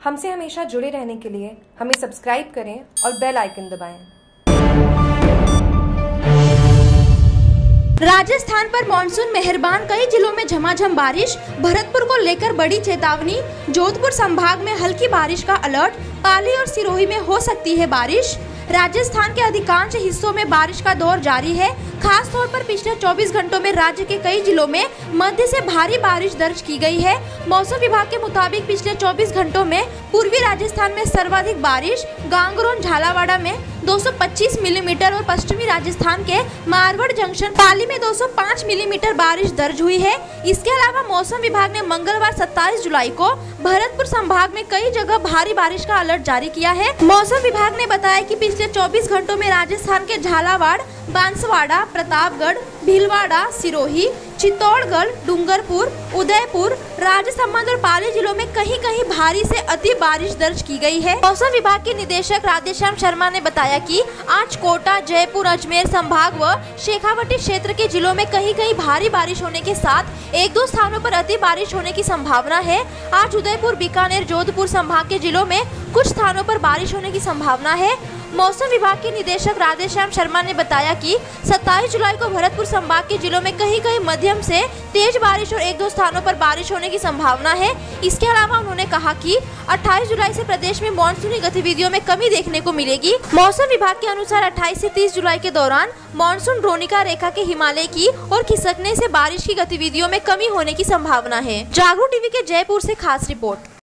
हमसे हमेशा जुड़े रहने के लिए हमें सब्सक्राइब करें और बेल आइकन दबाएँ। राजस्थान पर मानसून मेहरबान। कई जिलों में झमाझम बारिश। भरतपुर को लेकर बड़ी चेतावनी। जोधपुर संभाग में हल्की बारिश का अलर्ट। पाली और सिरोही में हो सकती है बारिश। राजस्थान के अधिकांश हिस्सों में बारिश का दौर जारी है। खास तौर पर पिछले 24 घंटों में राज्य के कई जिलों में मध्य से भारी बारिश दर्ज की गई है। मौसम विभाग के मुताबिक पिछले 24 घंटों में पूर्वी राजस्थान में सर्वाधिक बारिश, गांगरोन, झालावाड़ा में 225 मिलीमीटर और पश्चिमी राजस्थान के मारवाड़ जंक्शन पाली में 205 मिलीमीटर बारिश दर्ज हुई है। इसके अलावा मौसम विभाग ने मंगलवार 27 जुलाई को भरतपुर संभाग में कई जगह भारी बारिश का अलर्ट जारी किया है। मौसम विभाग ने बताया कि पिछले 24 घंटों में राजस्थान के झालावाड़, बांसवाड़ा, प्रतापगढ़, भीलवाड़ा, सिरोही चित्तौड़गढ़, डूंगरपुर, उदयपुर, राजसमंद और पाली जिलों में कहीं कहीं भारी से अति बारिश दर्ज की गई है। मौसम विभाग के निदेशक राधेश्याम शर्मा ने बताया कि आज कोटा, जयपुर, अजमेर, संभाग व शेखावटी क्षेत्र के जिलों में कहीं कहीं भारी बारिश होने के साथ एक दो स्थानों पर अति बारिश होने की संभावना है। आज उदयपुर, बीकानेर, जोधपुर संभाग के जिलों में कुछ स्थानों पर बारिश होने की संभावना है। मौसम विभाग के निदेशक राधेश्याम शर्मा ने बताया कि 27 जुलाई को भरतपुर संभाग के जिलों में कहीं कहीं मध्यम से तेज बारिश और एक दो स्थानों पर बारिश होने की संभावना है। इसके अलावा उन्होंने कहा कि 28 जुलाई से प्रदेश में मानसूनी गतिविधियों में कमी देखने को मिलेगी। मौसम विभाग के अनुसार 28 से 30 जुलाई के दौरान मानसून द्रोणिका रेखा के हिमालय की और खिसकने ऐसी बारिश की गतिविधियों में कमी होने की संभावना है। जागरूक टीवी के जयपुर ऐसी खास रिपोर्ट।